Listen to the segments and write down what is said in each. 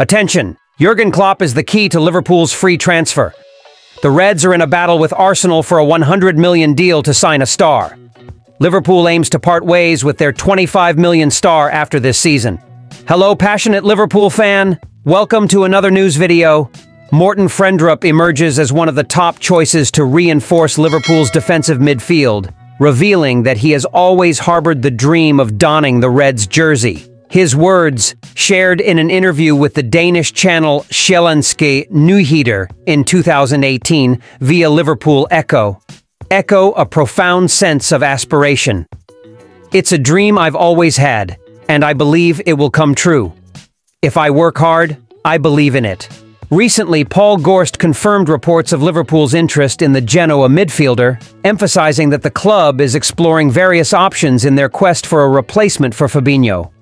Attention! Jurgen Klopp is the key to Liverpool's free transfer. The Reds are in a battle with Arsenal for a 100 million deal to sign a star. Liverpool aims to part ways with their 25 million star after this season. Hello, passionate Liverpool fan. Welcome to another news video. Morten Frendrup emerges as one of the top choices to reinforce Liverpool's defensive midfield, revealing that he has always harbored the dream of donning the Reds jersey. His words, shared in an interview with the Danish channel Sjællandske Nyheder in 2018 via Liverpool Echo, echo a profound sense of aspiration. It's a dream I've always had, and I believe it will come true. If I work hard, I believe in it. Recently, Paul Gorst confirmed reports of Liverpool's interest in the Genoa midfielder, emphasizing that the club is exploring various options in their quest for a replacement for Fabinho.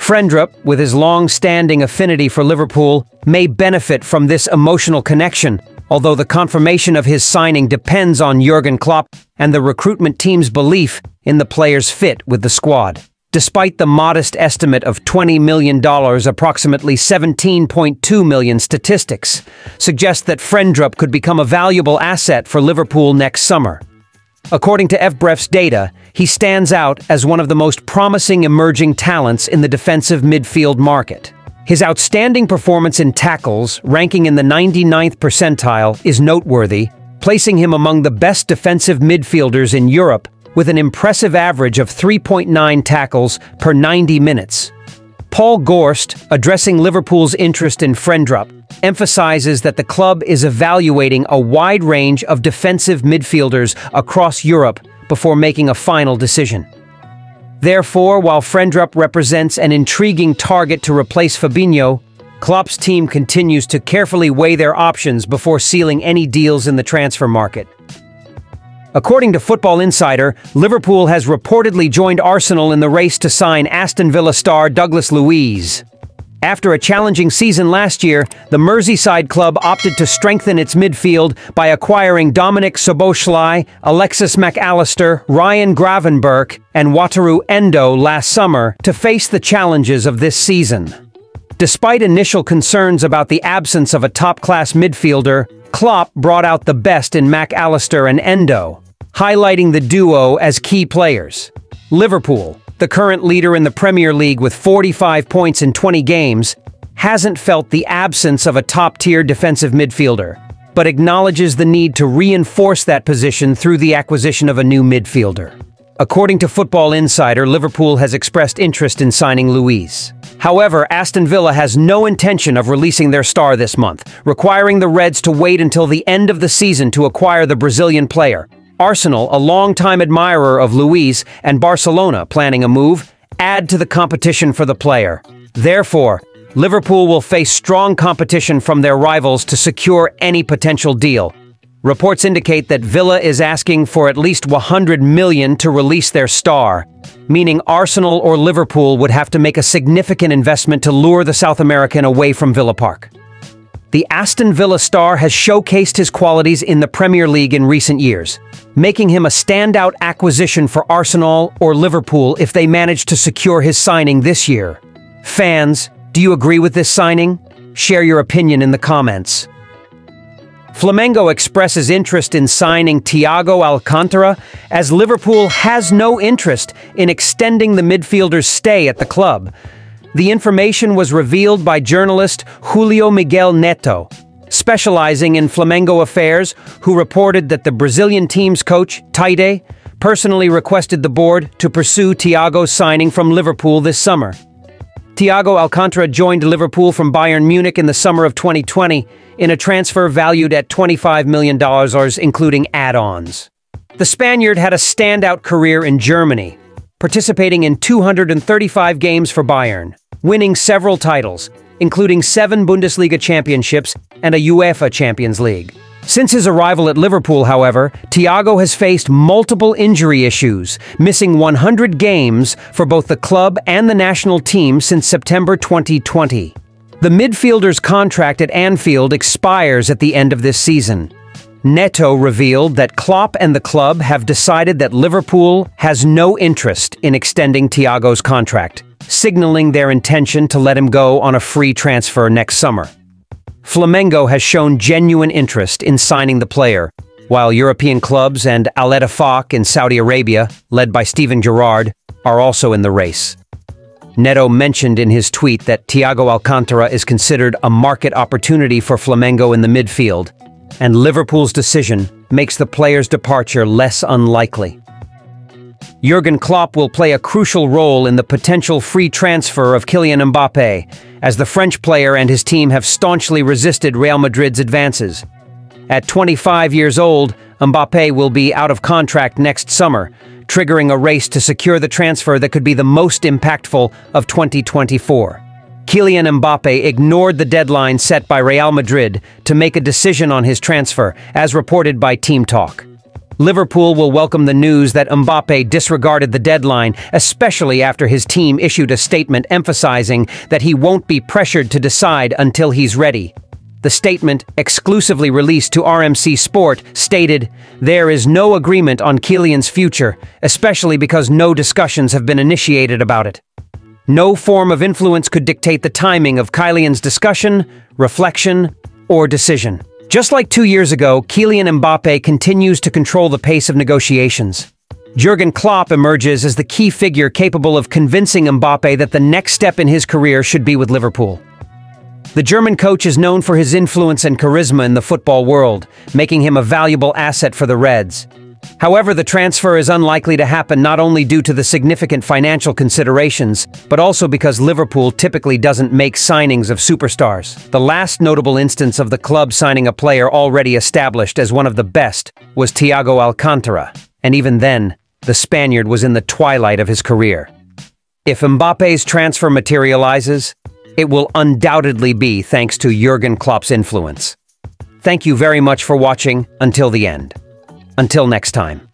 Frendrup, with his long-standing affinity for Liverpool, may benefit from this emotional connection, although the confirmation of his signing depends on Jurgen Klopp and the recruitment team's belief in the player's fit with the squad. Despite the modest estimate of $20 million, approximately 17.2 million statistics suggest that Frendrup could become a valuable asset for Liverpool next summer. According to FBref's data, he stands out as one of the most promising emerging talents in the defensive midfield market. His outstanding performance in tackles, ranking in the 99th percentile, is noteworthy, placing him among the best defensive midfielders in Europe with an impressive average of 3.9 tackles per 90 minutes. Paul Gorst, addressing Liverpool's interest in Frendrup, emphasizes that the club is evaluating a wide range of defensive midfielders across Europe before making a final decision. Therefore, while Frendrup represents an intriguing target to replace Fabinho, Klopp's team continues to carefully weigh their options before sealing any deals in the transfer market. According to Football Insider, Liverpool has reportedly joined Arsenal in the race to sign Aston Villa star Douglas Luiz. After a challenging season last year, the Merseyside club opted to strengthen its midfield by acquiring Dominic Szoboszlai, Alexis Mac Allister, Ryan Gravenberch, and Wataru Endo last summer to face the challenges of this season. Despite initial concerns about the absence of a top-class midfielder, Klopp brought out the best in Mac Allister and Endo, highlighting the duo as key players. Liverpool, the current leader in the Premier League with 45 points in 20 games, hasn't felt the absence of a top-tier defensive midfielder, but acknowledges the need to reinforce that position through the acquisition of a new midfielder. According to Football Insider, Liverpool has expressed interest in signing Luiz. However, Aston Villa has no intention of releasing their star this month, requiring the Reds to wait until the end of the season to acquire the Brazilian player, Arsenal, a longtime admirer of Luiz, and Barcelona, planning a move, add to the competition for the player. Therefore, Liverpool will face strong competition from their rivals to secure any potential deal. Reports indicate that Villa is asking for at least 100 million to release their star, meaning Arsenal or Liverpool would have to make a significant investment to lure the South American away from Villa Park. The Aston Villa star has showcased his qualities in the Premier League in recent years, making him a standout acquisition for Arsenal or Liverpool if they manage to secure his signing this year. Fans, do you agree with this signing? Share your opinion in the comments. Flamengo expresses interest in signing Thiago Alcantara, as Liverpool has no interest in extending the midfielder's stay at the club. The information was revealed by journalist Julio Miguel Neto, specializing in Flamengo affairs, who reported that the Brazilian team's coach, Tite, personally requested the board to pursue Thiago's signing from Liverpool this summer. Thiago Alcantara joined Liverpool from Bayern Munich in the summer of 2020 in a transfer valued at $25 million, including add-ons. The Spaniard had a standout career in Germany, participating in 235 games for Bayern, winning several titles, including seven Bundesliga championships and a UEFA Champions League. Since his arrival at Liverpool, however, Thiago has faced multiple injury issues, missing 100 games for both the club and the national team since September 2020. The midfielder's contract at Anfield expires at the end of this season. Neto revealed that Klopp and the club have decided that Liverpool has no interest in extending Thiago's contract, signaling their intention to let him go on a free transfer next summer. Flamengo has shown genuine interest in signing the player, while European clubs and Al Ettifaq in Saudi Arabia, led by Steven Gerrard, are also in the race. Neto mentioned in his tweet that Thiago Alcantara is considered a market opportunity for Flamengo in the midfield, and Liverpool's decision makes the player's departure less unlikely. Jurgen Klopp will play a crucial role in the potential free transfer of Kylian Mbappe, as the French player and his team have staunchly resisted Real Madrid's advances. At 25 years old, Mbappe will be out of contract next summer, triggering a race to secure the transfer that could be the most impactful of 2024. Kylian Mbappe ignored the deadline set by Real Madrid to make a decision on his transfer, as reported by Team Talk. Liverpool will welcome the news that Mbappe disregarded the deadline, especially after his team issued a statement emphasizing that he won't be pressured to decide until he's ready. The statement, exclusively released to RMC Sport, stated, There is no agreement on Kylian's future, especially because no discussions have been initiated about it. No form of influence could dictate the timing of Kylian's discussion, reflection, or decision. Just like two years ago, Kylian Mbappe continues to control the pace of negotiations. Jurgen Klopp emerges as the key figure capable of convincing Mbappe that the next step in his career should be with Liverpool. The German coach is known for his influence and charisma in the football world, making him a valuable asset for the Reds. However, the transfer is unlikely to happen not only due to the significant financial considerations, but also because Liverpool typically doesn't make signings of superstars. The last notable instance of the club signing a player already established as one of the best was Thiago Alcantara, and even then, the Spaniard was in the twilight of his career. If Mbappe's transfer materializes, it will undoubtedly be thanks to Jurgen Klopp's influence. Thank you very much for watching until the end. Until next time.